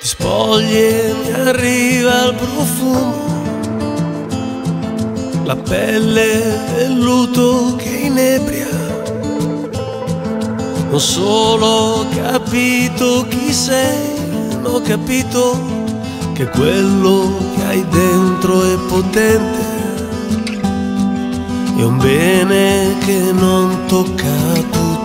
Ti spogli e mi arriva il profumo, la pelle del luto che inebria. Non solo ho capito chi sei, non ho capito che quello che hai dentro è potente. È un bene che non tocca a tutti.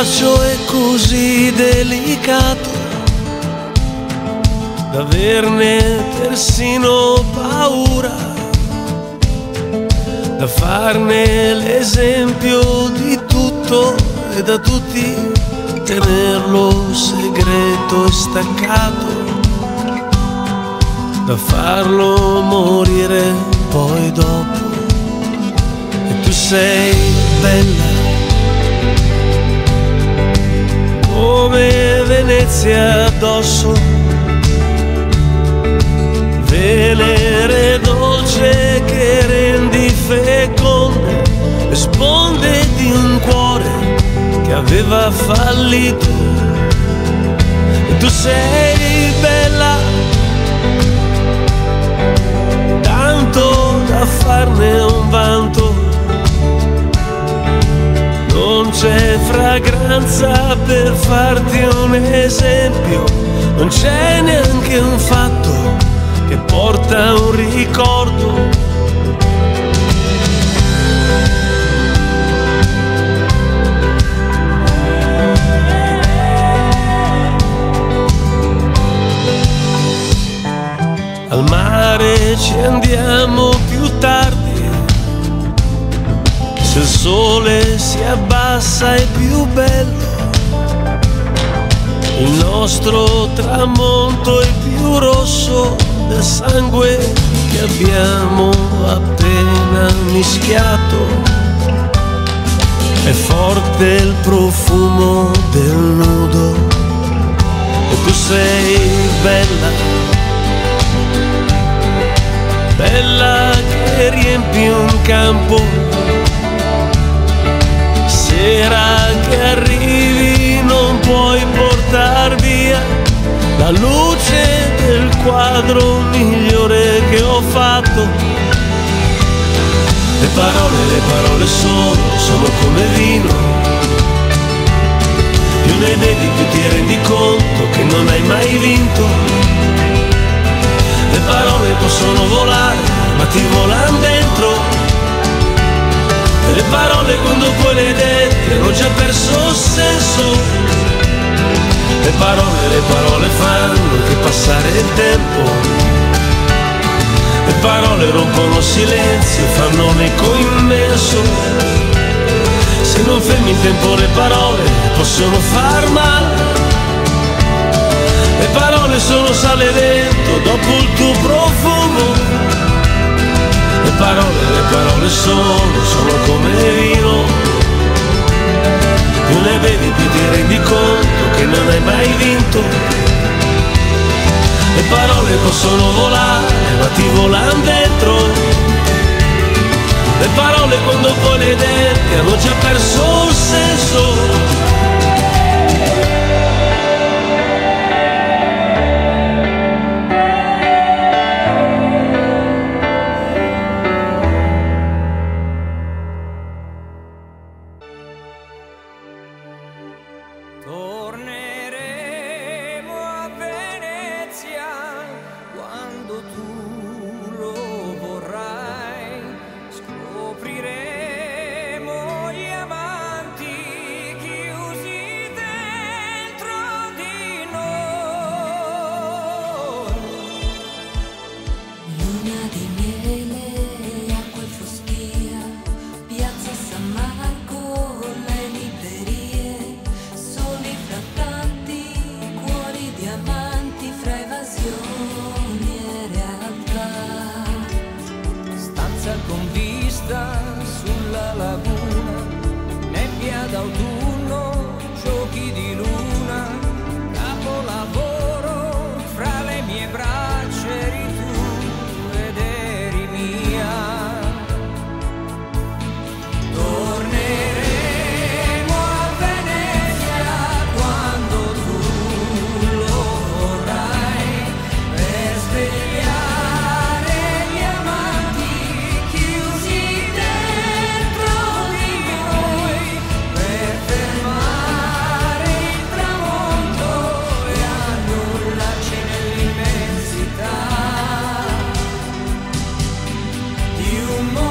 Bacio è così delicato da averne persino paura, da farne l'esempio di tutto e da tutti tenerlo segreto e staccato, da farlo morire poi dopo. E tu sei bella Venezia addosso, venere dolce che rendi feconde sponde di un cuore che aveva fallito. Tu sei bella, tanto da farne fragranza per farti un esempio, non c'è neanche un fatto che porta un ricordo. Se il sole si abbassa è più bello. Il nostro tramonto è più rosso del sangue che abbiamo appena mischiato. È forte il profumo del nudo e tu sei bella bella che riempi un campo, sera che arrivi non puoi portar via la luce del quadro migliore che ho fatto. Le parole, le parole sono, sono come vino. Più ne bevi più ti rendi conto che non hai mai vinto. Le parole possono volare, ma ti volano dentro. E le parole quando poi le detti hanno già perso senso. Le parole, le parole fanno che passare il tempo. Le parole rompono silenzio, fanno un eco immenso. Se non fermi il tempo le parole possono far male. Le parole sono sale vento dopo il tuo profumo. Le parole, le parole sono, sono come vino. Non hai mai vinto. Le parole possono volare, ma ti volano dentro. Le parole quando poi le detti hanno già perso Torneremo a Venezia quando tu lo vorrai. Scoprire more.